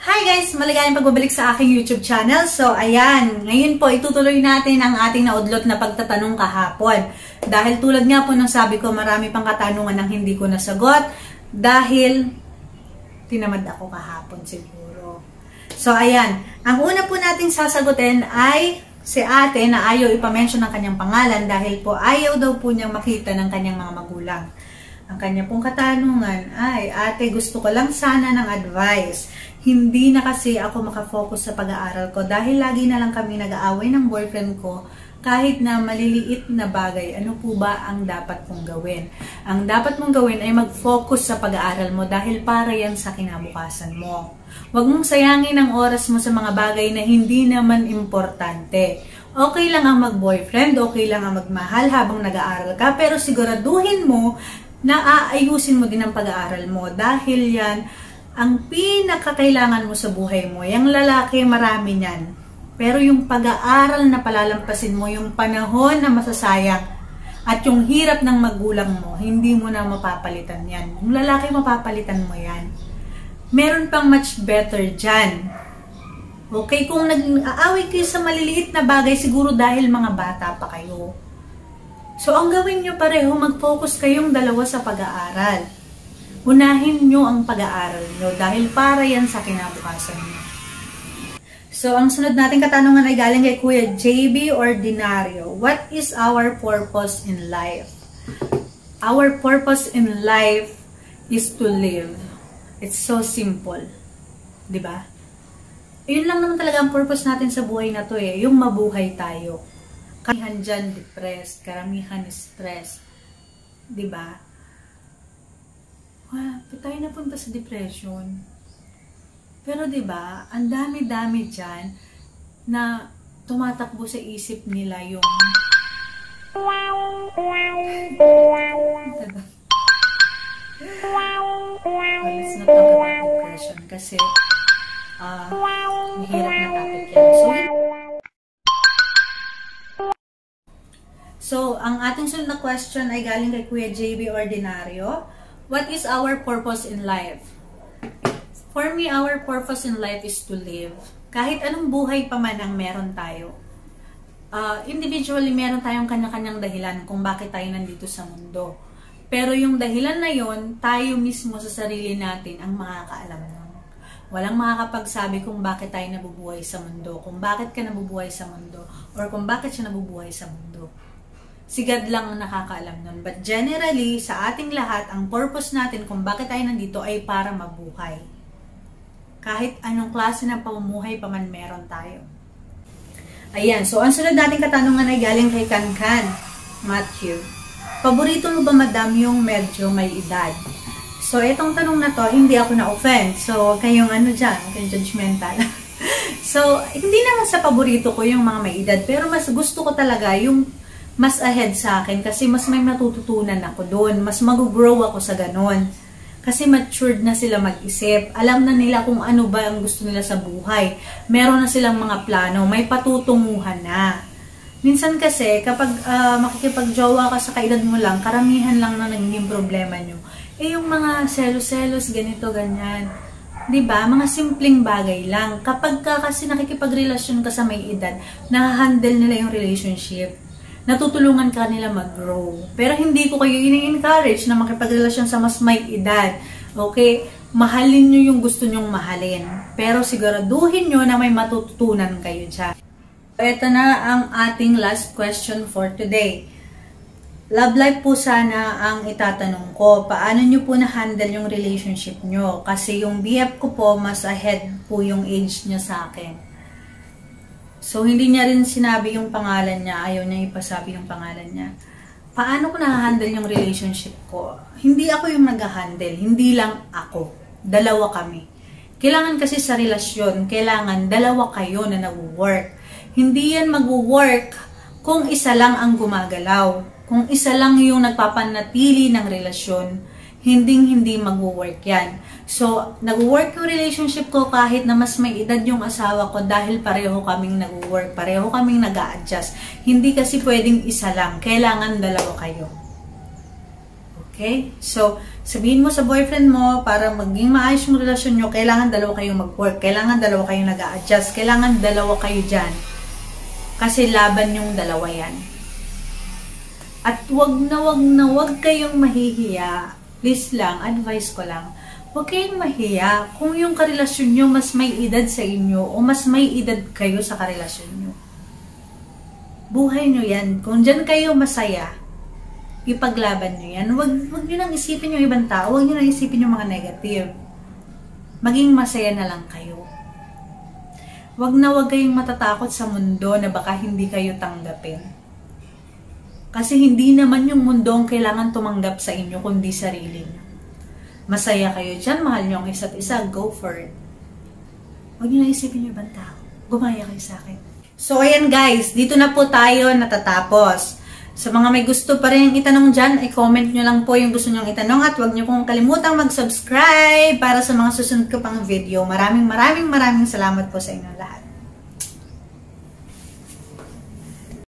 Hi guys! Maligayang pagbabalik sa aking YouTube channel. So, ayan. Ngayon po, itutuloy natin ang ating naudlot na pagtatanong kahapon. Dahil tulad nga po ng sabi ko, marami pang katanungan ang hindi ko nasagot. Dahil, tinamad ako kahapon siguro. So, ayan. Ang una po nating sasagutin ay si ate na ayaw ipamention ng kanyang pangalan dahil po ayaw daw po niyang makita ng kanyang mga magulang. Ang kanya pong katanungan ay, ate, gusto ko lang sana ng advice hindi na kasi ako makafocus sa pag-aaral ko dahil lagi na lang kami nag-aaway ng boyfriend ko kahit na maliliit na bagay, ano po ba ang dapat mong gawin? Ang dapat mong gawin ay mag-focus sa pag-aaral mo dahil para yan sa kinabukasan mo. Huwag mong sayangin ang oras mo sa mga bagay na hindi naman importante. Okay lang ang mag-boyfriend, okay lang ang magmahal habang nag-aaral ka, pero siguraduhin mo na aayusin mo din ang pag-aaral mo dahil yan ang pinakakailangan mo sa buhay mo, yung lalaki marami niyan. Pero yung pag-aaral na palalampasin mo, yung panahon na masasayang, at yung hirap ng magulang mo, hindi mo na mapapalitan yan. Yung lalaki, mapapalitan mo yan. Meron pang much better dyan. Okay, kung nag-aaway kayo sa maliliit na bagay, siguro dahil mga bata pa kayo. So, ang gawin nyo pareho, mag-focus kayong dalawa sa pag-aaral unahin nyo ang pag-aaral nyo dahil para yan sa kinabukasan nyo. So, ang sunod nating katanungan ay galing kay Kuya JB Ordinario. What is our purpose in life? Our purpose in life is to live. It's so simple. ba? Diba? Yun lang naman talaga ang purpose natin sa buhay na to eh. Yung mabuhay tayo. Karamihan dyan depressed, karamihan stress. ba? Diba? Wow, tayo napunta sa depression. Pero 'di ba, ang dami-dami diyan na tumatakbo sa isip nila yung not talk about depression kasi uh, na so, ang ating sunod na question ay galing kay Kuya JB Ordinario. What is our purpose in life? For me, our purpose in life is to live. Kahit anong buhay pa man ang meron tayo. Uh, individually, meron tayong kanya-kanyang dahilan kung bakit tayo nandito sa mundo. Pero yung dahilan na yon, tayo mismo sa sarili natin ang makakaalam nun. Walang makakapagsabi kung bakit tayo nabubuhay sa mundo, kung bakit ka nabubuhay sa mundo, or kung bakit siya nabubuhay sa mundo si God lang ang nakakaalam nun. But generally, sa ating lahat, ang purpose natin kung bakit tayo nandito ay para mabuhay. Kahit anong klase ng pamumuhay pa man meron tayo. Ayan, so ang sunod nating katanungan ay galing kay Kankan, Matthew. Paborito mo ba madam yung medyo may edad? So, itong tanong na to, hindi ako na-offend. So, kayong ano dyan, kayong judgmental. so, hindi naman sa paborito ko yung mga may edad, pero mas gusto ko talaga yung mas ahead sa akin kasi mas may matututunan ako doon. Mas mag-grow ako sa ganon. Kasi matured na sila mag-isip. Alam na nila kung ano ba ang gusto nila sa buhay. Meron na silang mga plano. May patutunguhan na. Minsan kasi, kapag uh, makikipag-jowa ka sa kaedad mo lang, karamihan lang na naging problema nyo. Eh, yung mga selos-selos, ganito, ganyan. ba diba? Mga simpleng bagay lang. Kapag ka kasi nakikipagrelasyon ka sa may edad, na-handle nila yung relationship natutulungan ka nila mag-grow. Pero hindi ko kayo ini-encourage na makipagrelasyon sa mas may edad. Okay? Mahalin nyo yung gusto nyong mahalin. Pero siguraduhin nyo na may matututunan kayo dyan. Ito na ang ating last question for today. Love life po sana ang itatanong ko. Paano nyo po na-handle yung relationship nyo? Kasi yung BF ko po, mas ahead po yung age niya sa akin. So, hindi niya rin sinabi yung pangalan niya. Ayaw niya ipasabi yung pangalan niya. Paano ko na-handle yung relationship ko? Hindi ako yung nag-handle. Hindi lang ako. Dalawa kami. Kailangan kasi sa relasyon, kailangan dalawa kayo na nag-work. Hindi yan mag-work kung isa lang ang gumagalaw. Kung isa lang yung nagpapanatili ng relasyon, hindi-hindi mag-work yan. So, nag-work yung relationship ko kahit na mas may edad yung asawa ko dahil pareho kaming nag-work, pareho kaming nag adjust Hindi kasi pwedeng isa lang. Kailangan dalawa kayo. Okay? So, sabihin mo sa boyfriend mo, para maging maayos yung relasyon nyo, kailangan dalawa kayong mag-work. Kailangan dalawa kayong nag adjust Kailangan dalawa kayo dyan. Kasi laban yung dalawa yan. At wag na wag na wag kayong mahihiya. Please lang, advice ko lang. Huwag kayong mahiya kung yung karelasyon nyo mas may edad sa inyo o mas may edad kayo sa karelasyon nyo. Buhay nyo yan. Kung dyan kayo masaya, ipaglaban nyo yan. Huwag, huwag nyo nang isipin yung ibang tao. Huwag nyo nang isipin yung mga negative. Maging masaya na lang kayo. Huwag na huwag kayong matatakot sa mundo na baka hindi kayo tanggapin. Kasi hindi naman yung mundo ang kailangan tumanggap sa inyo, kundi sarili nyo. Masaya kayo dyan, mahal nyo ang isa't isa, go for it. Huwag nyo na isipin yung ibang tao. Gumaya kayo sa akin. So, ayan guys, dito na po tayo natatapos. Sa mga may gusto pa rin itanong dyan, i-comment nyo lang po yung gusto nyong itanong at huwag nyo pong kalimutang mag-subscribe para sa mga susunod ko pang video. Maraming maraming maraming salamat po sa inyo lahat.